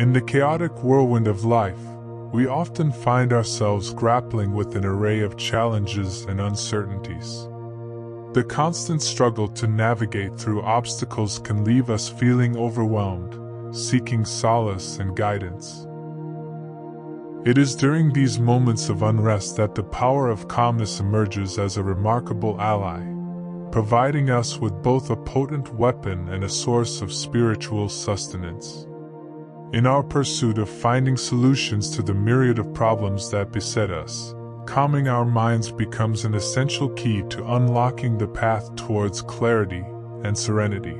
In the chaotic whirlwind of life, we often find ourselves grappling with an array of challenges and uncertainties. The constant struggle to navigate through obstacles can leave us feeling overwhelmed, seeking solace and guidance. It is during these moments of unrest that the power of calmness emerges as a remarkable ally, providing us with both a potent weapon and a source of spiritual sustenance. In our pursuit of finding solutions to the myriad of problems that beset us, calming our minds becomes an essential key to unlocking the path towards clarity and serenity.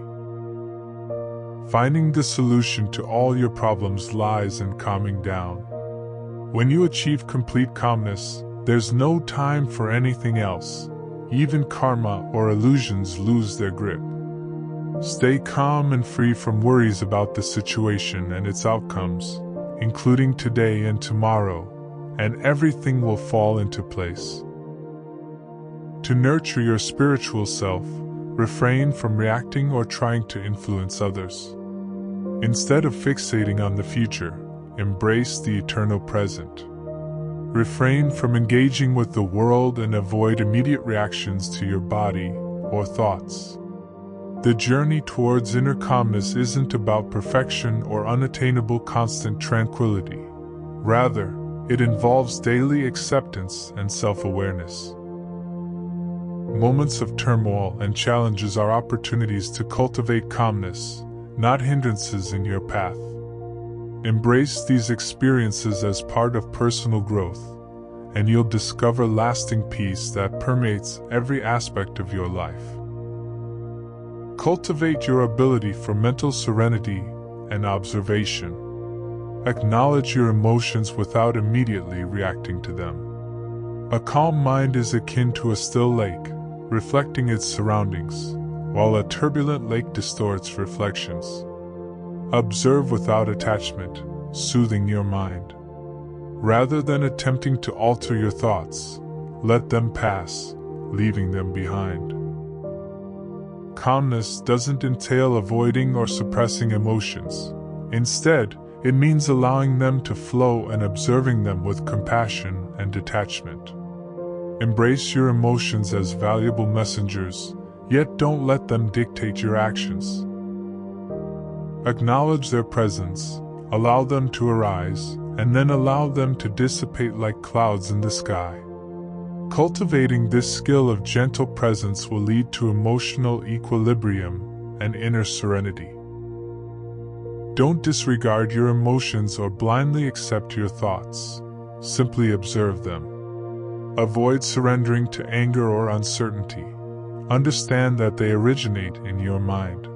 Finding the solution to all your problems lies in calming down. When you achieve complete calmness, there's no time for anything else. Even karma or illusions lose their grip. Stay calm and free from worries about the situation and its outcomes, including today and tomorrow, and everything will fall into place. To nurture your spiritual self, refrain from reacting or trying to influence others. Instead of fixating on the future, embrace the eternal present. Refrain from engaging with the world and avoid immediate reactions to your body or thoughts. The journey towards inner calmness isn't about perfection or unattainable constant tranquility. Rather, it involves daily acceptance and self awareness. Moments of turmoil and challenges are opportunities to cultivate calmness, not hindrances in your path. Embrace these experiences as part of personal growth, and you'll discover lasting peace that permeates every aspect of your life. Cultivate your ability for mental serenity and observation. Acknowledge your emotions without immediately reacting to them. A calm mind is akin to a still lake, reflecting its surroundings, while a turbulent lake distorts reflections. Observe without attachment, soothing your mind. Rather than attempting to alter your thoughts, let them pass, leaving them behind. Calmness doesn't entail avoiding or suppressing emotions. Instead, it means allowing them to flow and observing them with compassion and detachment. Embrace your emotions as valuable messengers, yet don't let them dictate your actions. Acknowledge their presence, allow them to arise, and then allow them to dissipate like clouds in the sky. Cultivating this skill of gentle presence will lead to emotional equilibrium and inner serenity. Don't disregard your emotions or blindly accept your thoughts. Simply observe them. Avoid surrendering to anger or uncertainty. Understand that they originate in your mind.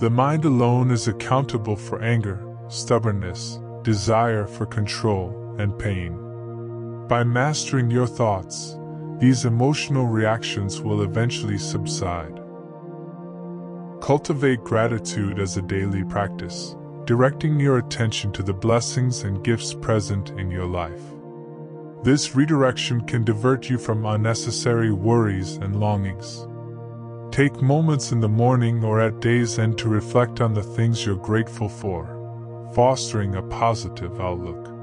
The mind alone is accountable for anger, stubbornness, desire for control, and pain. By mastering your thoughts, these emotional reactions will eventually subside. Cultivate gratitude as a daily practice, directing your attention to the blessings and gifts present in your life. This redirection can divert you from unnecessary worries and longings. Take moments in the morning or at day's end to reflect on the things you're grateful for, fostering a positive outlook.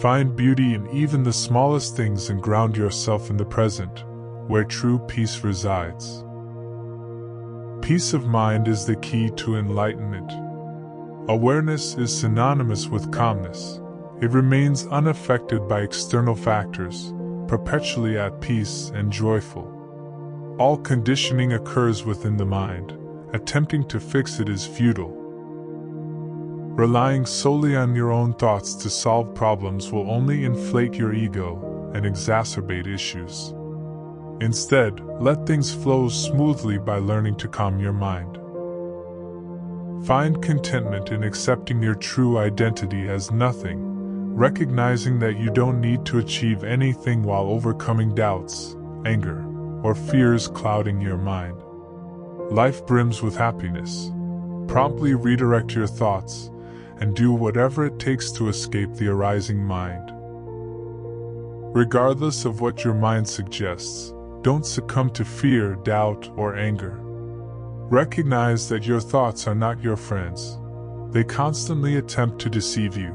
Find beauty in even the smallest things and ground yourself in the present, where true peace resides. Peace of mind is the key to enlightenment. Awareness is synonymous with calmness. It remains unaffected by external factors, perpetually at peace and joyful. All conditioning occurs within the mind. Attempting to fix it is futile. Relying solely on your own thoughts to solve problems will only inflate your ego and exacerbate issues. Instead, let things flow smoothly by learning to calm your mind. Find contentment in accepting your true identity as nothing, recognizing that you don't need to achieve anything while overcoming doubts, anger, or fears clouding your mind. Life brims with happiness. Promptly redirect your thoughts and do whatever it takes to escape the arising mind. Regardless of what your mind suggests, don't succumb to fear, doubt, or anger. Recognize that your thoughts are not your friends. they constantly attempt to deceive you.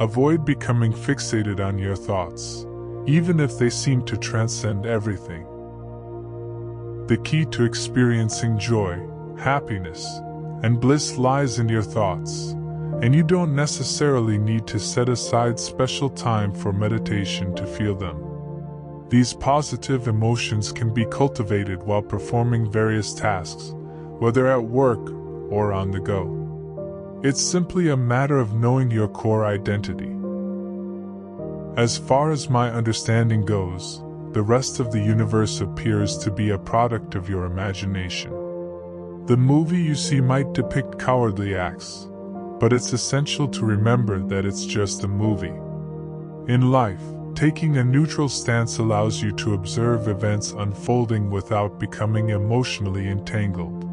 Avoid becoming fixated on your thoughts, even if they seem to transcend everything. The key to experiencing joy, happiness, and bliss lies in your thoughts, and you don't necessarily need to set aside special time for meditation to feel them. These positive emotions can be cultivated while performing various tasks, whether at work or on the go. It's simply a matter of knowing your core identity. As far as my understanding goes, the rest of the universe appears to be a product of your imagination. The movie you see might depict cowardly acts, but it's essential to remember that it's just a movie. In life, taking a neutral stance allows you to observe events unfolding without becoming emotionally entangled.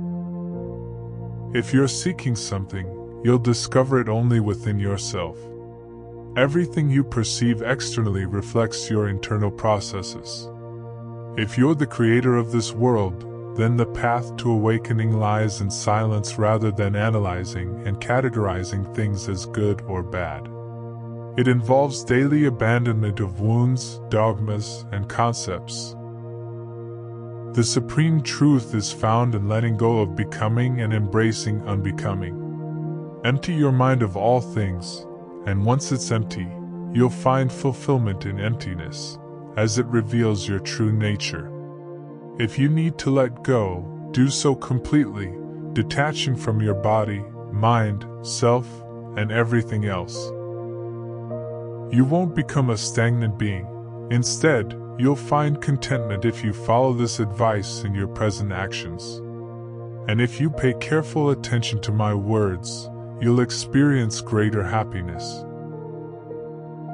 If you're seeking something, you'll discover it only within yourself. Everything you perceive externally reflects your internal processes. If you're the creator of this world, then the path to awakening lies in silence rather than analyzing and categorizing things as good or bad. It involves daily abandonment of wounds, dogmas, and concepts. The supreme truth is found in letting go of becoming and embracing unbecoming. Empty your mind of all things, and once it's empty, you'll find fulfillment in emptiness, as it reveals your true nature. If you need to let go, do so completely, detaching from your body, mind, self, and everything else. You won't become a stagnant being. Instead, you'll find contentment if you follow this advice in your present actions. And if you pay careful attention to my words, you'll experience greater happiness.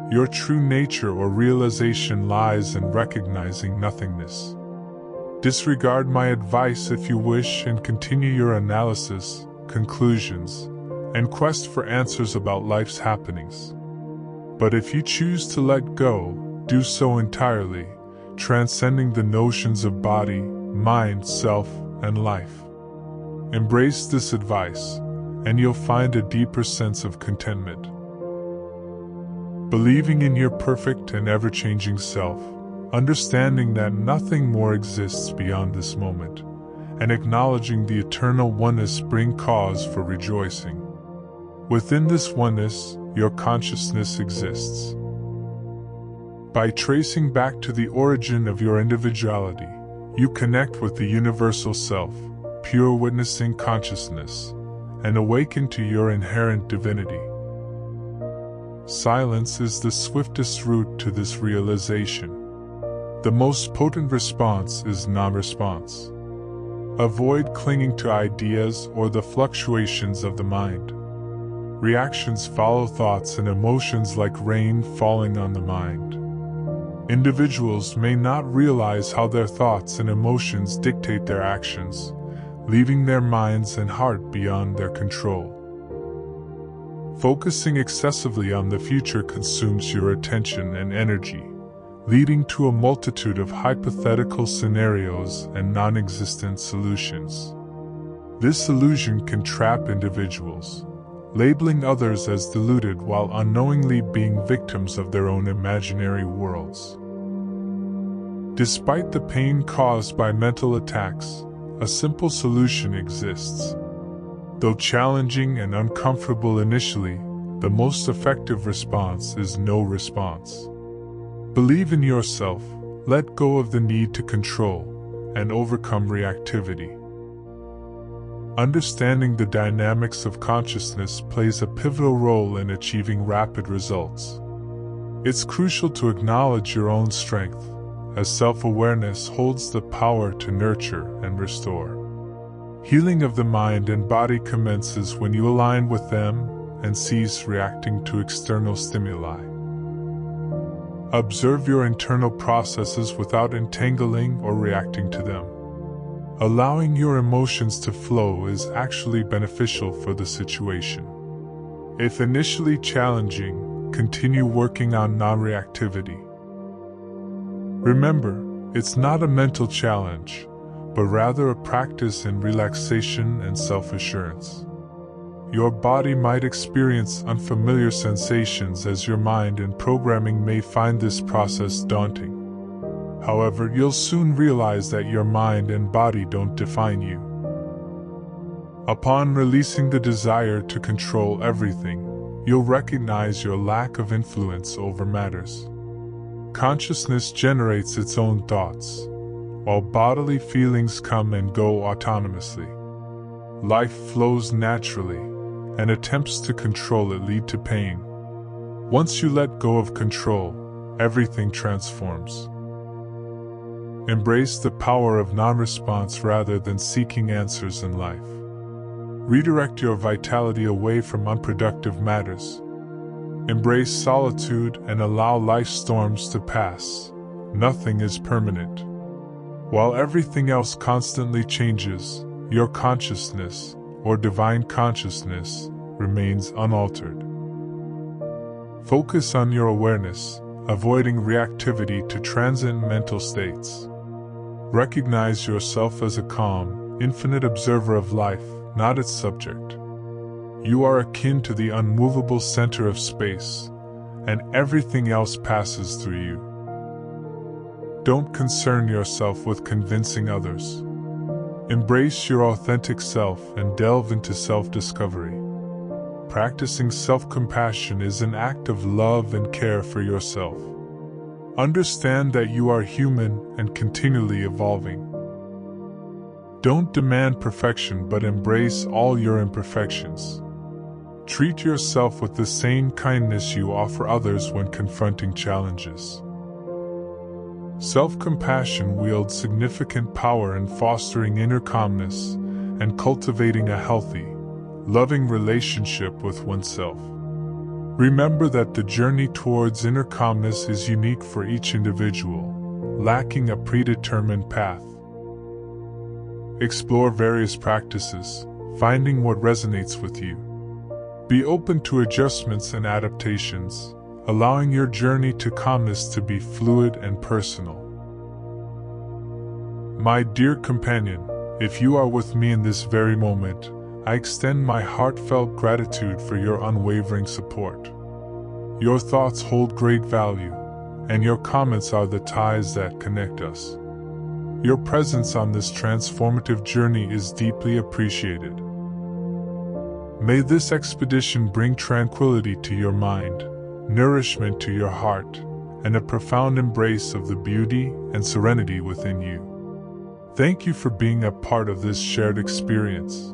Your true nature or realization lies in recognizing nothingness. Disregard my advice if you wish and continue your analysis, conclusions, and quest for answers about life's happenings. But if you choose to let go, do so entirely, transcending the notions of body, mind, self, and life. Embrace this advice, and you'll find a deeper sense of contentment. Believing in your perfect and ever changing self, understanding that nothing more exists beyond this moment, and acknowledging the eternal oneness bring cause for rejoicing. Within this oneness, your consciousness exists. By tracing back to the origin of your individuality, you connect with the universal self, pure witnessing consciousness, and awaken to your inherent divinity. Silence is the swiftest route to this realization. The most potent response is non response. Avoid clinging to ideas or the fluctuations of the mind. Reactions follow thoughts and emotions like rain falling on the mind. Individuals may not realize how their thoughts and emotions dictate their actions, leaving their minds and heart beyond their control. Focusing excessively on the future consumes your attention and energy leading to a multitude of hypothetical scenarios and non existent solutions. This illusion can trap individuals, labeling others as deluded while unknowingly being victims of their own imaginary worlds. Despite the pain caused by mental attacks, a simple solution exists. Though challenging and uncomfortable initially, the most effective response is no response. Believe in yourself, let go of the need to control, and overcome reactivity. Understanding the dynamics of consciousness plays a pivotal role in achieving rapid results. It's crucial to acknowledge your own strength, as self awareness holds the power to nurture and restore. Healing of the mind and body commences when you align with them and cease reacting to external stimuli. Observe your internal processes without entangling or reacting to them. Allowing your emotions to flow is actually beneficial for the situation. If initially challenging, continue working on non reactivity. Remember, it's not a mental challenge, but rather a practice in relaxation and self assurance. Your body might experience unfamiliar sensations as your mind and programming may find this process daunting. However, you'll soon realize that your mind and body don't define you. Upon releasing the desire to control everything, you'll recognize your lack of influence over matters. Consciousness generates its own thoughts, while bodily feelings come and go autonomously. Life flows naturally, and attempts to control it lead to pain. Once you let go of control, everything transforms. Embrace the power of non response rather than seeking answers in life. Redirect your vitality away from unproductive matters. Embrace solitude and allow life storms to pass. Nothing is permanent. While everything else constantly changes, your consciousness, or divine consciousness, remains unaltered. Focus on your awareness, avoiding reactivity to transient mental states. Recognize yourself as a calm, infinite observer of life, not its subject. You are akin to the unmovable center of space, and everything else passes through you. Don't concern yourself with convincing others. Embrace your authentic self and delve into self discovery. Practicing self compassion is an act of love and care for yourself. Understand that you are human and continually evolving. Don't demand perfection but embrace all your imperfections. Treat yourself with the same kindness you offer others when confronting challenges. Self compassion wields significant power in fostering inner calmness and cultivating a healthy, loving relationship with oneself. Remember that the journey towards inner calmness is unique for each individual, lacking a predetermined path. Explore various practices, finding what resonates with you. Be open to adjustments and adaptations, allowing your journey to calmness to be fluid and personal. My dear companion, if you are with me in this very moment, I extend my heartfelt gratitude for your unwavering support. Your thoughts hold great value, and your comments are the ties that connect us. Your presence on this transformative journey is deeply appreciated. May this expedition bring tranquility to your mind, nourishment to your heart, and a profound embrace of the beauty and serenity within you. Thank you for being a part of this shared experience.